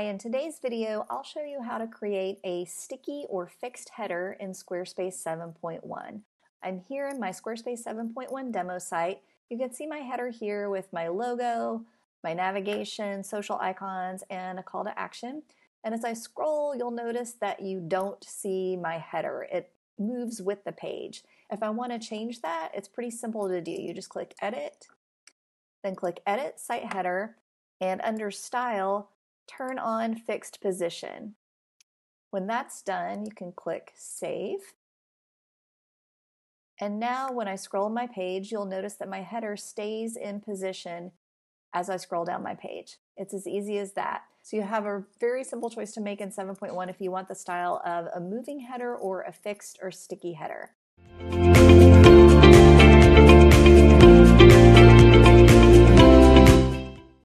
In today's video, I'll show you how to create a sticky or fixed header in Squarespace 7.1. I'm here in my Squarespace 7.1 demo site. You can see my header here with my logo, my navigation, social icons, and a call to action. And as I scroll, you'll notice that you don't see my header. It moves with the page. If I want to change that, it's pretty simple to do. You just click Edit, then click Edit Site Header, and under Style, turn on fixed position. When that's done, you can click Save. And now when I scroll my page, you'll notice that my header stays in position as I scroll down my page. It's as easy as that. So you have a very simple choice to make in 7.1 if you want the style of a moving header or a fixed or sticky header.